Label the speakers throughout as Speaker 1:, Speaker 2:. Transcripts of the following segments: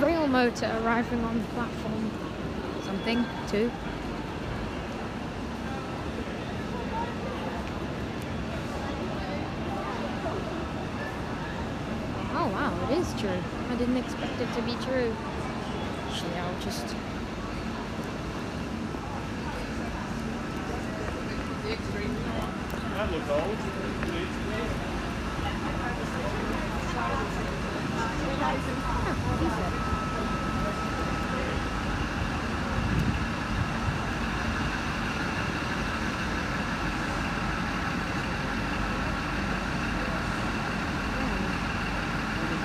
Speaker 1: rail motor arriving on the platform. Something, too. Oh wow, it is true. I didn't expect it to be true. Actually, I'll just...
Speaker 2: That looked old.
Speaker 1: Oh, decent.
Speaker 2: Did you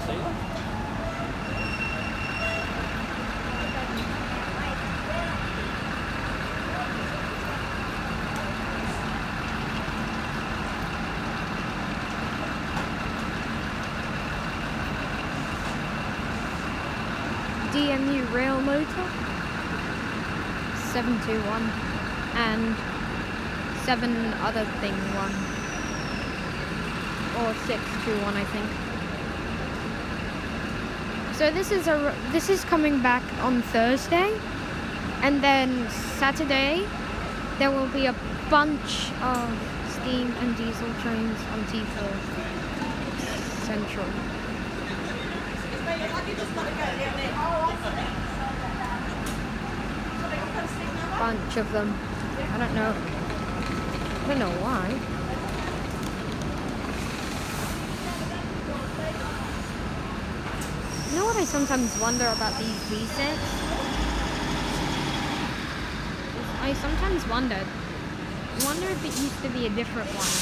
Speaker 2: see that?
Speaker 1: DMU rail motor 721 and 7 other thing 1 or 621 I think. So this is a this is coming back on Thursday. And then Saturday there will be a bunch of steam and diesel trains on T4 Central bunch of them. I don't know. I don't know why. You know what I sometimes wonder about these V6? I sometimes wondered. I wonder if it used to be a different one.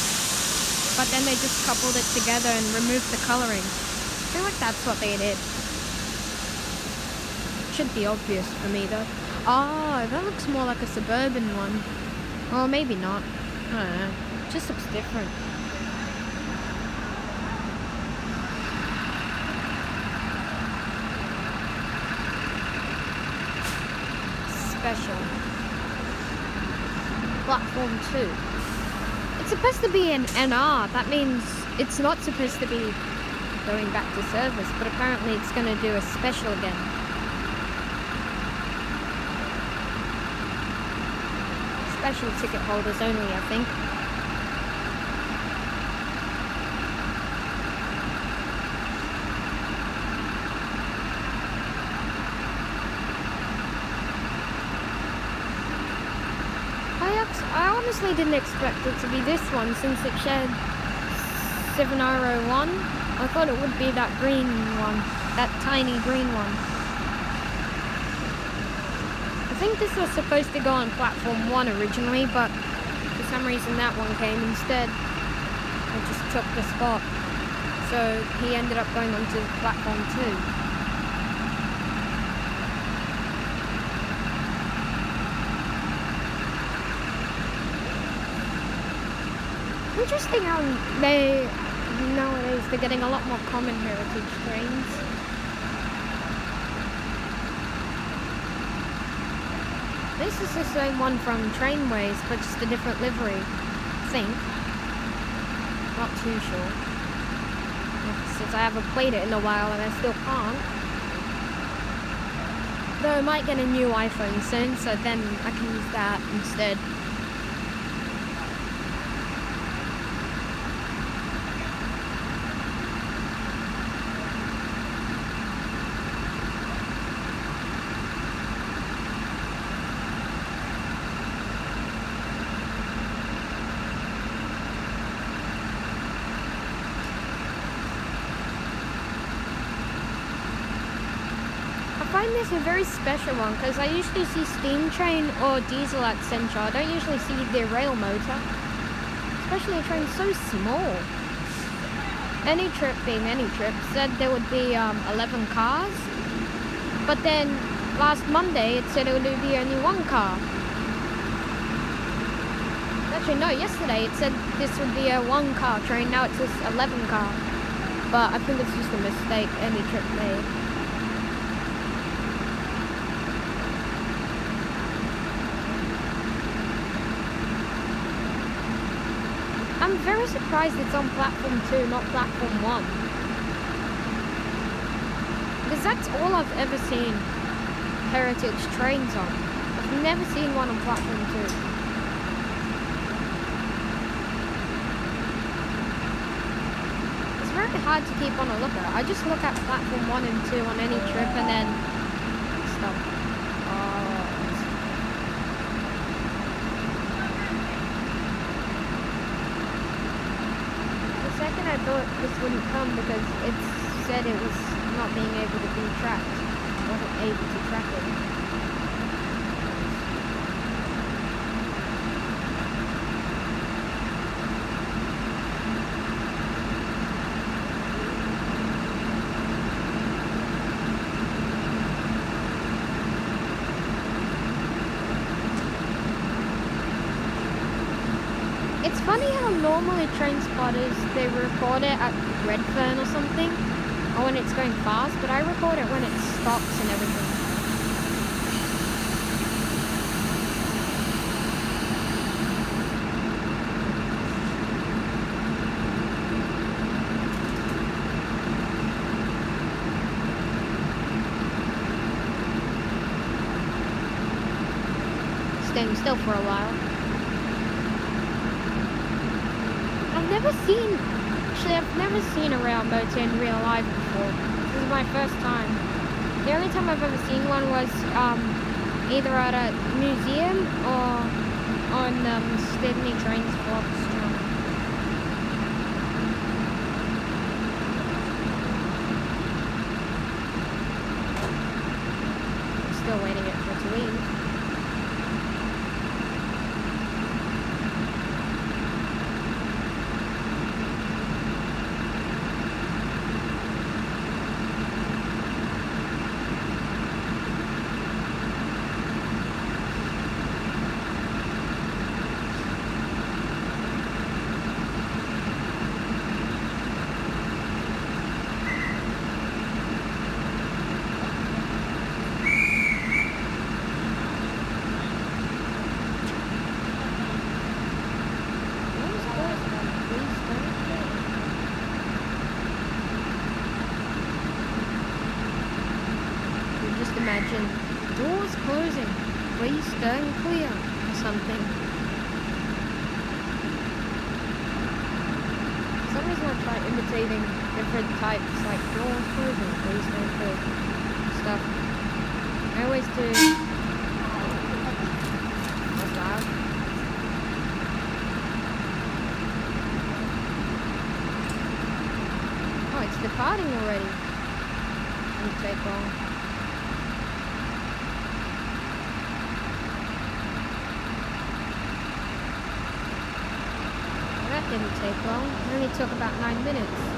Speaker 1: But then they just coupled it together and removed the coloring. I feel like that's what they did. Should be obvious for me though. Oh, that looks more like a suburban one. Or maybe not. I don't know. It just looks different. Special. Platform 2. It's supposed to be an NR. That means it's not supposed to be going back to service, but apparently it's going to do a special again. special ticket holders only, I think. I, honestly didn't expect it to be this one since it shared 7001. I thought it would be that green one, that tiny green one. I think this was supposed to go on platform one originally, but for some reason that one came instead. It just took the spot. So he ended up going onto platform two. Interesting how they nowadays they're getting a lot more common heritage trains. This is the same one from Trainways, but just a different livery. I think. Not too sure. Since I haven't played it in a while and I still can't. Though I might get a new iPhone soon, so then I can use that instead. Find this a very special one because I usually see steam train or diesel at Central. I don't usually see the rail motor, especially a train so small. Any trip being any trip said there would be um, 11 cars, but then last Monday it said it would be only one car. Actually, no, yesterday it said this would be a one car train, now it says 11 car. But I think it's just a mistake any trip made. I'm very surprised it's on platform 2, not platform 1. Because that's all I've ever seen heritage trains on. I've never seen one on platform 2. It's very hard to keep on a lookout. I just look at platform 1 and 2 on any trip and then stop. Oh, The second I thought this wouldn't come because it said it was not being able to be tracked. wasn't able to track it. It's funny how normally train spotters they record it at Redfern or something, or when it's going fast, but I record it when it stops and everything. Staying still for a while. I've never seen, actually I've never seen a rail motor in real life before. This is my first time. The only time I've ever seen one was um, either at a museum or on um, Sydney Trains vlogs channel. I'm still waiting it for it to leave. What was that? Please don't play. You just imagine doors closing, please stand clear or something. For some reason I try imitating different types like doors closing, please stand clear stuff. I always do. That's loud. Oh, it's departing already. Didn't take long. Well, that didn't take long. It only took about nine minutes.